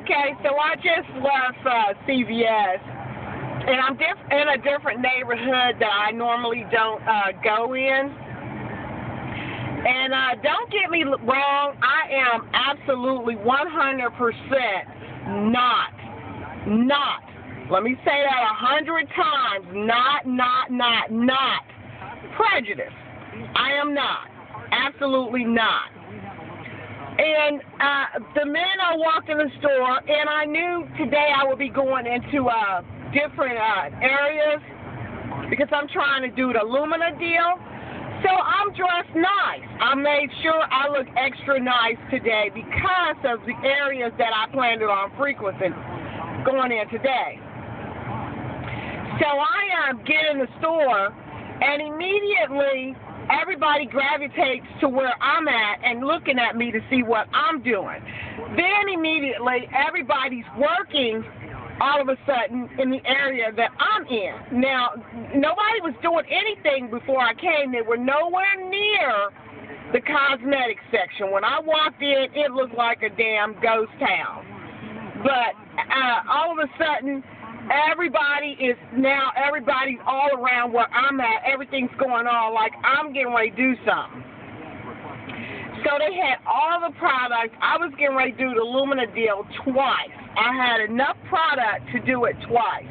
Okay, so I just left uh, CVS, and I'm diff- in a different neighborhood that I normally don't uh, go in. And uh, don't get me wrong, I am absolutely 100% not, not, let me say that a hundred times, not, not, not, not prejudiced. I am not. Absolutely not. And uh, the minute I walked in the store, and I knew today I would be going into uh, different uh, areas because I'm trying to do the Lumina deal. So I'm dressed nice. I made sure I look extra nice today because of the areas that I planned on frequenting going in today. So I um, get in the store, and immediately everybody gravitates to where I'm at and looking at me to see what I'm doing. Then immediately everybody's working all of a sudden in the area that I'm in. Now, nobody was doing anything before I came. They were nowhere near the cosmetic section. When I walked in, it looked like a damn ghost town. But uh, all of a sudden, Everybody is now, everybody's all around where I'm at. Everything's going on like I'm getting ready to do something. So they had all the products. I was getting ready to do the Lumina deal twice. I had enough product to do it twice.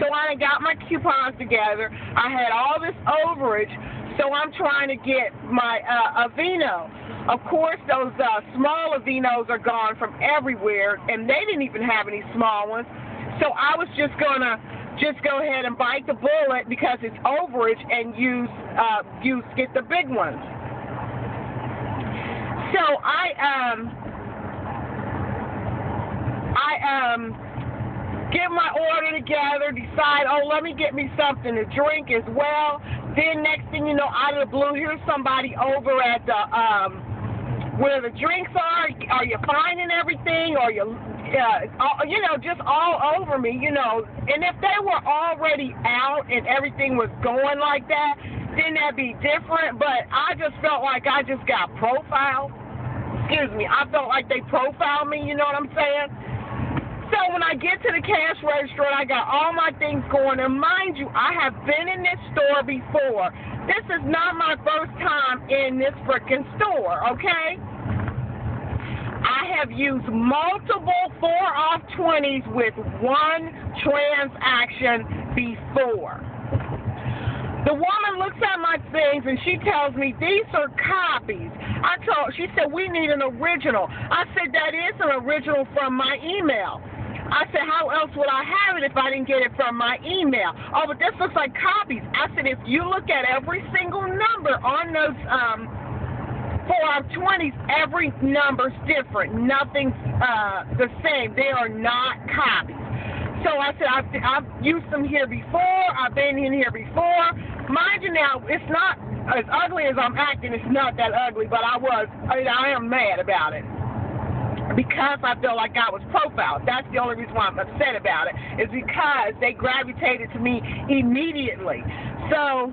So I got my coupons together. I had all this overage. So I'm trying to get my uh, Aveeno. Of course, those uh, small Aveenos are gone from everywhere, and they didn't even have any small ones. So I was just gonna just go ahead and bite the bullet because it's overage and use uh, use get the big ones. So I um I um get my order together, decide, oh let me get me something to drink as well. Then next thing you know, out of the blue, here's somebody over at the um where the drinks are. Are you finding everything? Or you uh, all, you know, just all over me, you know. And if they were already out and everything was going like that, then that'd be different. But I just felt like I just got profiled. Excuse me. I felt like they profiled me, you know what I'm saying? So when I get to the cash register and I got all my things going, and mind you, I have been in this store before. This is not my first time in this freaking store, okay? I have used multiple four off 20s with one transaction before. The woman looks at my things and she tells me these are copies. I told she said we need an original. I said that is an original from my email. I said, how else would I have it if I didn't get it from my email? Oh, but this looks like copies. I said, if you look at every single number on those um, for our 20s, every number's different. Nothing's uh, the same. They are not copies. So I said, I've, I've used them here before. I've been in here before. Mind you now, it's not as ugly as I'm acting. It's not that ugly, but I was, I, mean, I am mad about it. Because I feel like I was profiled. That's the only reason why I'm upset about it, is because they gravitated to me immediately. So,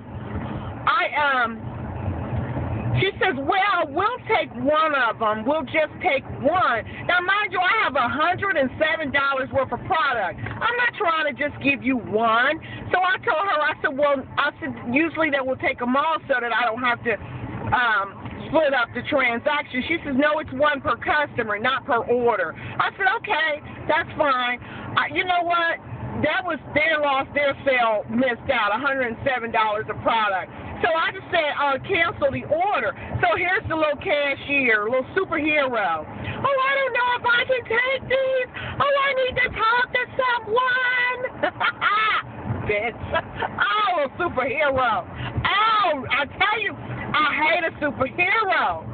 I, um, she says, well, we'll take one of them. We'll just take one. Now, mind you, I have $107 worth of product. I'm not trying to just give you one. So I told her, I said, well, I said, usually they will take them all so that I don't have to um, split up the transaction. She says, no, it's one per customer, not per order. I said, okay, that's fine. I, you know what? That was their loss, their sale missed out, $107 a product. So I just said, uh, cancel the order. So here's the little cashier, little superhero. Oh, I don't know if I can take these. Oh, I need to talk to someone. Bitch. Oh, a superhero. Oh, I tell you, I hate a superhero.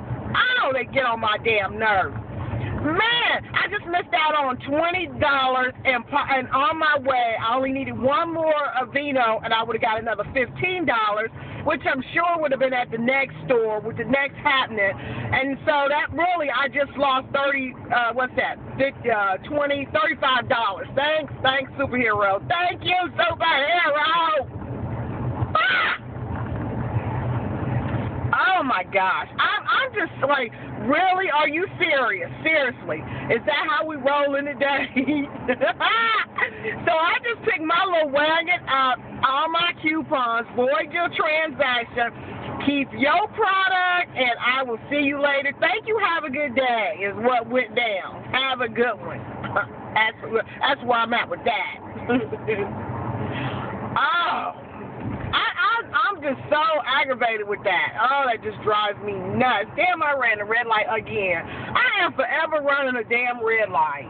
Oh, they get on my damn nerves. Man, I just missed out on twenty dollars, and and on my way, I only needed one more Aveeno, and I would have got another fifteen dollars, which I'm sure would have been at the next store with the next happening. And so that really, I just lost thirty. Uh, what's that? Uh, twenty, thirty-five dollars. Thanks, thanks, superhero. Thank you, superhero. Ah! Oh my gosh. I'm I'm just like, really? Are you serious? Seriously. Is that how we rolling today? so I just picked my little wagon up, all my coupons, void your transaction, keep your product, and I will see you later. Thank you. Have a good day is what went down. Have a good one. That's that's where I'm at with that. oh. I'm just so aggravated with that. Oh, that just drives me nuts. Damn, I ran the red light again. I am forever running a damn red light.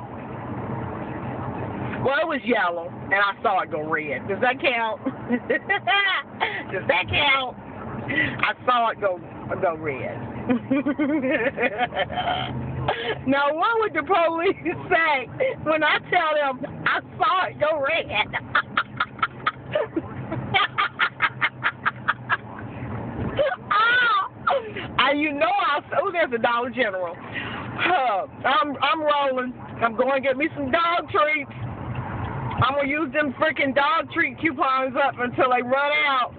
Well, it was yellow, and I saw it go red. Does that count? Does that count? I saw it go go red. now, what would the police say when I tell them I saw it go red? And you know I oh there's a Dollar General. Uh, I'm I'm rolling. I'm going to get me some dog treats. I'm gonna use them freaking dog treat coupons up until they run out.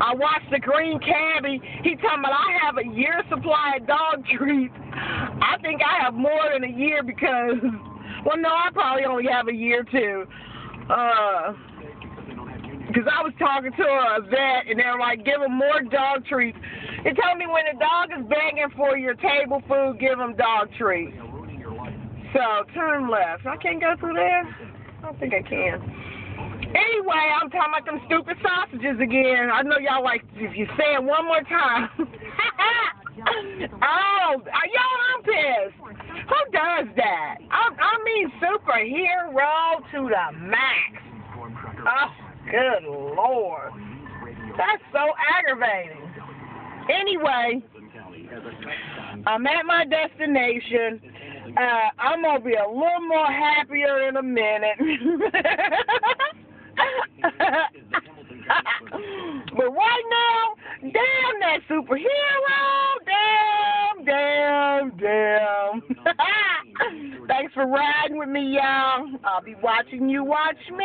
I watched the green cabbie. He talking about I have a year supply of dog treats. I think I have more than a year because well no, I probably only have a year too. Uh because I was talking to a vet, and they're like, give them more dog treats. They told me when the dog is begging for your table food, give them dog treats. So, turn left. I can't go through there? I don't think I can. Anyway, I'm talking about them stupid sausages again. I know y'all like, if you say it one more time. oh, y'all, I'm pissed. Who does that? I, I mean, superhero to the max. Oh. Good Lord. That's so aggravating. Anyway, I'm at my destination. Uh, I'm going to be a little more happier in a minute. but right now, damn that superhero. Damn, damn, damn. Thanks for riding with me, y'all. I'll be watching you watch me.